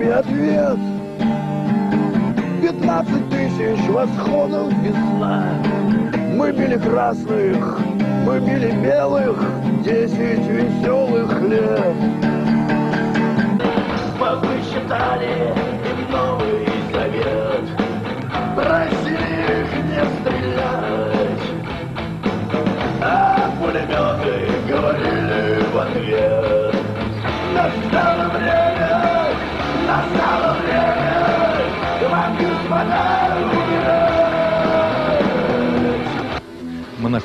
и ответ. Пятнадцать тысяч восходов без. Мы били красных, мы били белых, десять веселых лет.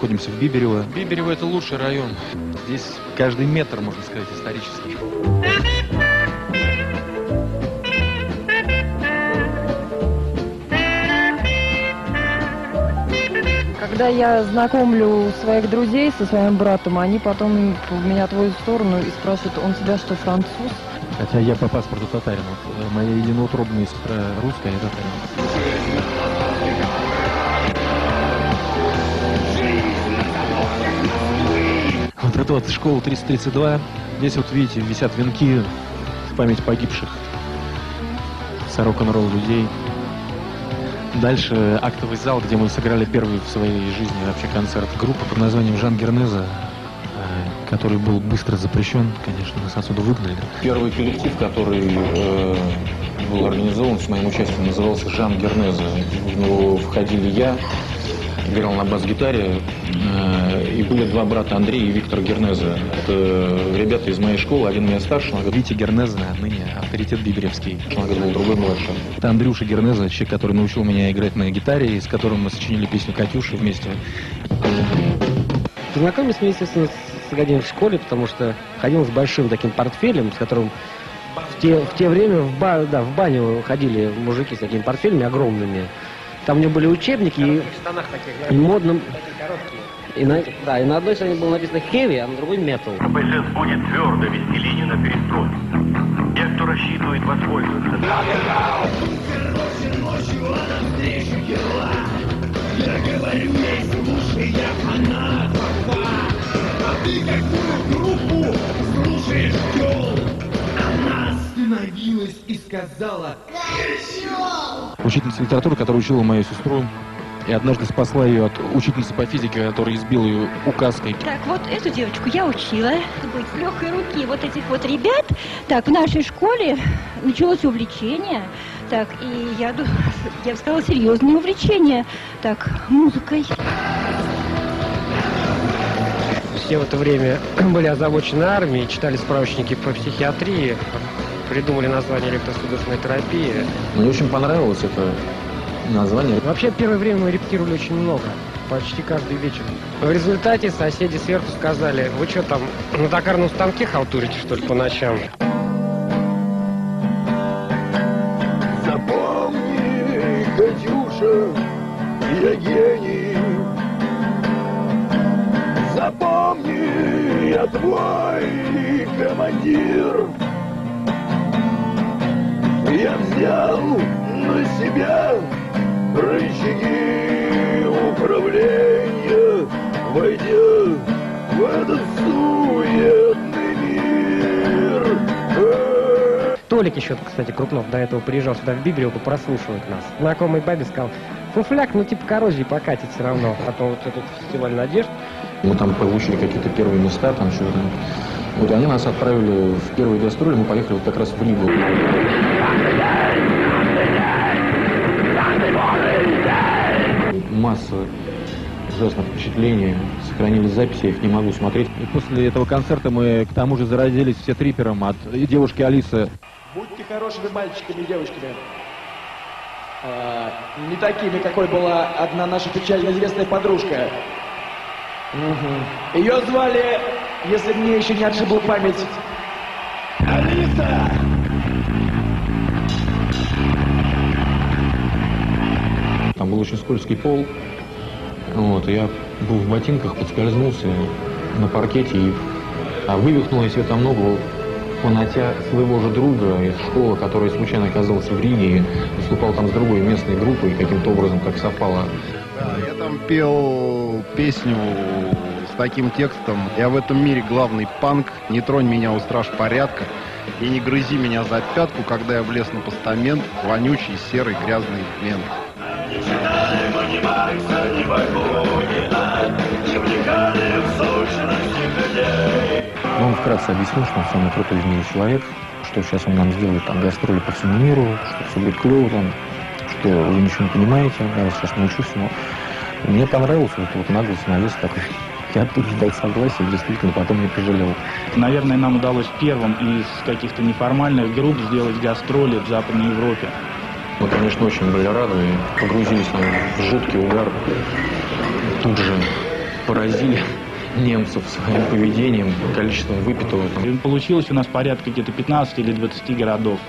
Находимся в Биберево. Биберево это лучший район. Здесь каждый метр, можно сказать, исторический. Когда я знакомлю своих друзей со своим братом, они потом меня отводят в сторону и спрашивают, он тебя что, француз? Хотя я по паспорту татарин. Вот, э, моя единоутробная сестра русская, я татарин. Вот вот школа 332. Здесь вот видите, висят венки в память погибших за рок-н-ролл людей. Дальше актовый зал, где мы сыграли первый в своей жизни вообще концерт. Группа под названием Жан Гернеза, э, который был быстро запрещен, конечно, нас отсюда выгнали. Первый коллектив, который э, был организован с моим участием, назывался «Жан Гернеза». В него входили я, играл на бас-гитаре, э, и были два брата Андрей и Виктор Гернеза. Это ребята из моей школы, один меня старше, на год, Витя Гернеза, ныне авторитет биберевский. год был другой младше. Это Андрюша Гернеза, человек, который научил меня играть на гитаре, и с которым мы сочинили песню «Катюша» вместе. Познакомились мы, естественно, сОгодием в школе, потому что ходил с большим таким портфелем, с которым в те, в те время в, ба- да, в баню ходили мужики с такими портфелями огромными. Там у него были учебники и, и модным... И на, да, и на одной стороне было написано heavy, а на другой metal. КПСС будет твердо вести линию на перестройку. Те, кто рассчитывает воспользоваться остановилась и сказала Учительница литературы, которая учила мою сестру, и однажды спасла ее от учительницы по физике, которая избила ее указкой. Так, вот эту девочку я учила быть с легкой руки вот этих вот ребят. Так, в нашей школе началось увлечение. Так, и я, я бы сказала, серьезное увлечение. Так, музыкой. Все в это время были озабочены армией, читали справочники по психиатрии, придумали название электросудорожной терапии. Мне очень понравилось это название. Вообще, первое время мы репетировали очень много, почти каждый вечер. В результате соседи сверху сказали, вы что там, на токарном станке халтурите, что ли, по ночам? Запомни, Катюша, я гений. Запомни, я твой командир. Я взял на себя рычаги управления, войдя в этот суетный мир. Толик еще, кстати, Крупнов до этого приезжал сюда в Бибрию прослушивать нас. Знакомый бабе сказал, фуфляк, ну типа коррозии покатит все равно. Потом вот этот фестиваль надежд. Мы там получили какие-то первые места, там что-то. Вот и они нас отправили в первые гастроли, мы поехали вот как раз в Ригу. Масса ужасных впечатлений, сохранили записи, я их не могу смотреть. И после этого концерта мы к тому же заразились все трипером от девушки Алисы. Будьте хорошими мальчиками и девочками. А, не такими, какой была одна наша печально известная подружка. Ее звали, если мне еще не отшибла память, Алиса! Там был очень скользкий пол. Вот, я был в ботинках, подскользнулся на паркете и а вывихнул я себе там ногу понатя своего же друга из школы, который случайно оказался в Риге и выступал там с другой местной группой, каким-то образом, как совпало. Да, я там пел песню с таким текстом. Я в этом мире главный панк. Не тронь меня, у страж порядка. И не грызи меня за пятку, когда я влез на постамент, вонючий, серый, грязный мент. Но он вкратце объяснил, что он самый крутой в мире человек, что сейчас он нам сделает там гастроли по всему миру, что все будет клево там, что вы ничего не понимаете, я вас сейчас научу всему. Мне понравилось вот, вот наглость, навес такой. Я тут же дал согласие, действительно, потом не пожалел. Наверное, нам удалось первым из каких-то неформальных групп сделать гастроли в Западной Европе. Мы, конечно, очень были рады и погрузились в жуткий угар. Тут же поразили немцев своим поведением, количеством выпитого. Там. И Получилось у нас порядка где-то 15 или 20 городов.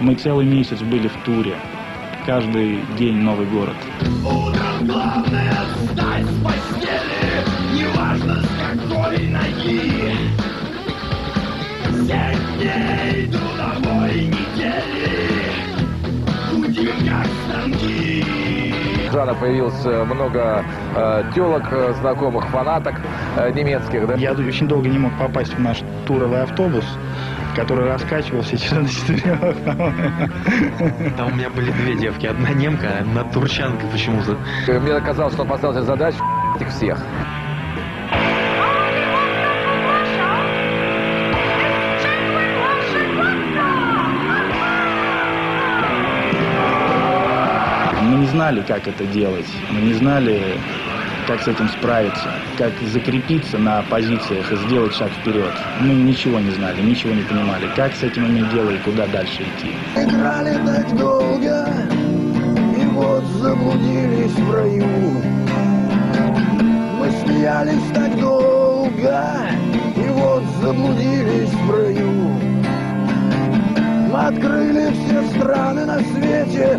Мы целый месяц были в туре. Каждый день новый город. Жана появилось э, много э, телок, э, знакомых фанаток э, немецких. Да? Я очень долго не мог попасть в наш туровый автобус, который раскачивался часа на четырех. Там у меня были две девки. Одна немка, одна турчанка почему-то. Мне казалось, что он поставил задачу их всех. Знали, как это делать. Мы не знали, как с этим справиться, как закрепиться на позициях и сделать шаг вперед. Мы ничего не знали, ничего не понимали, как с этим иметь дело и куда дальше идти. Играли так долго, и вот заблудились в раю. Мы смеялись так долго, и вот заблудились в раю. Мы открыли все страны на свете,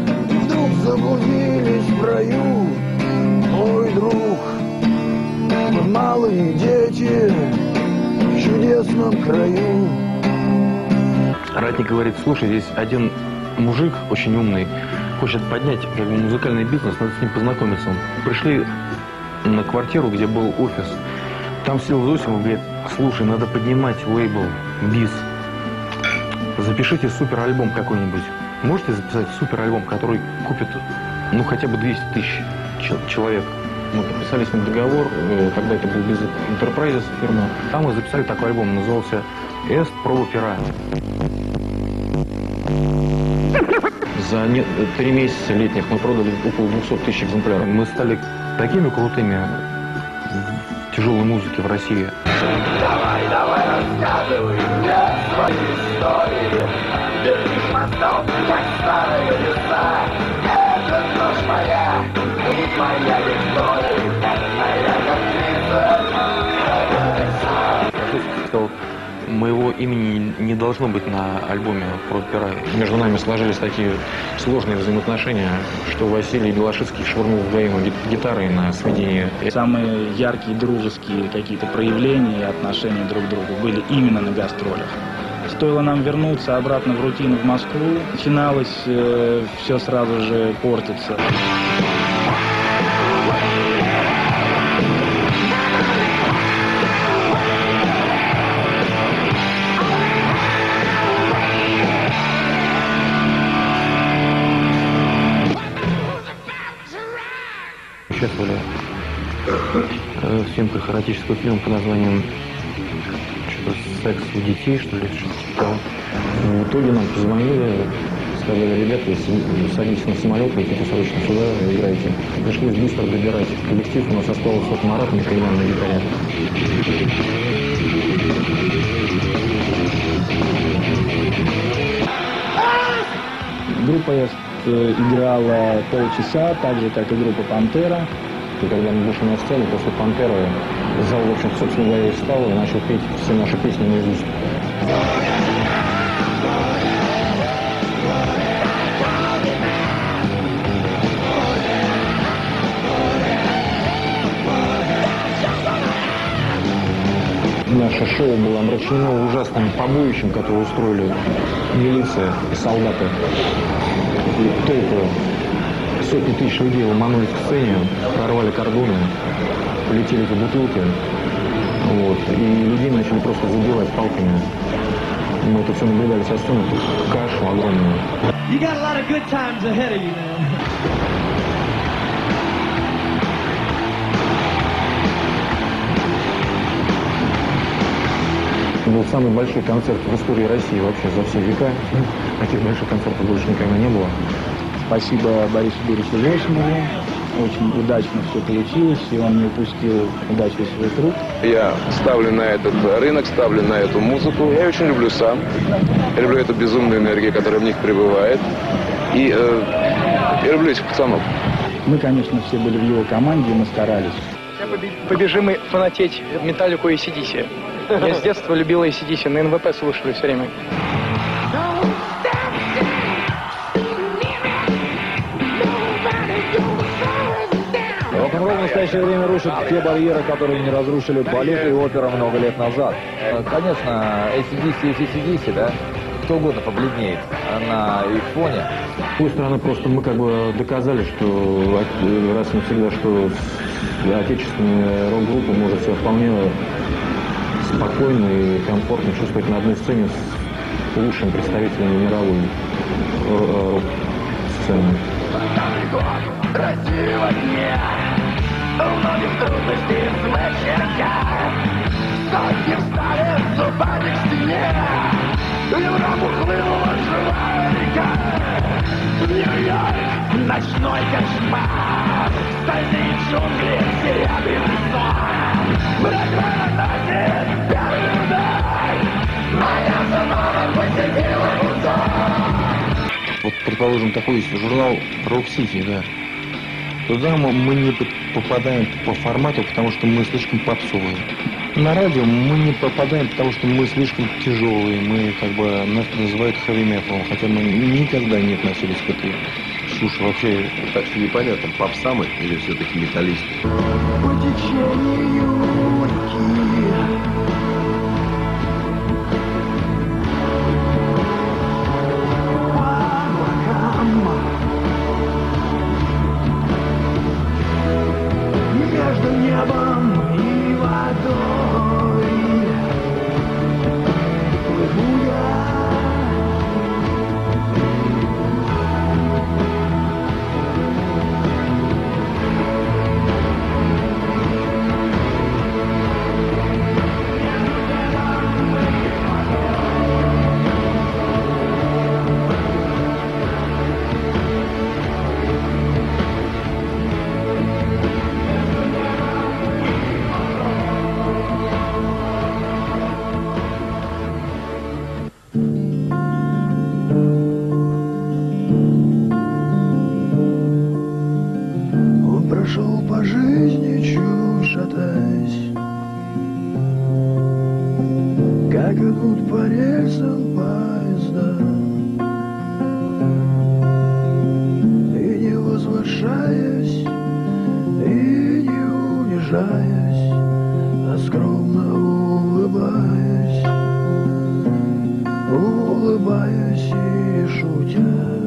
заблудились в раю. Мой друг, мы малые дети в чудесном краю. Ратник говорит, слушай, здесь один мужик очень умный, хочет поднять как бы, музыкальный бизнес, надо с ним познакомиться. Пришли на квартиру, где был офис. Там сидел Зосимов, говорит, слушай, надо поднимать лейбл БИС. Запишите супер альбом какой-нибудь. Можете записать супер альбом, который купит, ну, хотя бы 200 тысяч чел- человек? Мы подписали с ним договор, э, тогда это был без Enterprises фирма. Там мы записали такой альбом, назывался «Эст Проба Пера». За не- три месяца летних мы продали около 200 тысяч экземпляров. Мы стали такими крутыми тяжелой музыке в России. Давай, давай, рассказывай Мостов, как старые леса. Это ночь моя, и моя сказал, моего имени не должно быть на альбоме про пера. Между нами сложились такие сложные взаимоотношения, что Василий Белошицкий швырнул вдвоем ги- гитарой на сведение. Самые яркие дружеские какие-то проявления и отношения друг к другу были именно на гастролях. Стоило нам вернуться обратно в рутину в Москву, начиналось все сразу же портиться. Участвовали э, в съемках эротического фильма под названием что-то «Секс у детей», что ли, что-то типа того. В итоге нам позвонили, сказали, ребята, садитесь на самолет, летите срочно сюда, играйте. Пришлось быстро добирать коллектив, у нас осталось вот Марат Микоян на гитаре. Группа «Эст» э, играла полчаса, так же, как и группа «Пантера». И когда мы вышли на сцену после «Пантеры», зал, в общем, собственно говоря, и встал и начал петь все наши песни наизусть. Наше шоу было омрачено ужасным побоищем, которое устроили милиция и солдаты. И толпы сотни тысяч людей ломанулись к сцене, прорвали кордоны, полетели эти бутылки. Вот, и людей начали просто забивать палками. Мы это все наблюдали со сцены, кашу огромную. You got a lot of good times ahead of you, man. Был самый большой концерт в истории России вообще за все века. Таких больших концертов больше никогда не было. Спасибо Борису Юрьевичу Зосимову. Очень удачно все получилось, и он не упустил удачу в свой труд. Я ставлю на этот рынок, ставлю на эту музыку. Я очень люблю сам. Я люблю эту безумную энергию, которая в них пребывает. И э, я люблю этих пацанов. Мы, конечно, все были в его команде, и мы старались. Побежим и фанатеть Металлику и ACDC. Я с детства любил ACDC, на НВП слушали все время. Настоящее время рушит те барьеры, которые не разрушили балет и опера много лет назад. Э, Конечно, ACDC и ACDC, да, кто угодно побледнеет на их фоне. С другой стороны, просто мы как бы доказали, что раз и навсегда, что отечественная рок-группа может себя вполне спокойно и комфортно чувствовать на одной сцене с лучшими представителями мировой ро- рок-сцены. Красиво дня У многих трудностей смычерка Сотни встали зубами к стене В Европу хлынула живая река Нью-Йорк, ночной кошмар Стальные джунгли, серебряный сон Враг наносит первый удар Моя самара посетила бутон Вот, предположим, такой журнал Rock City, да. Туда мы, мы не попадаем по формату, потому что мы слишком попсовые. На радио мы не попадаем, потому что мы слишком тяжелые. Мы как бы нас называют heavy metal, хотя мы никогда не относились к этой чуши вообще. Так что непонятно, попса мы или все-таки металлисты. По течению скромно улыбаясь Улыбаясь и шутя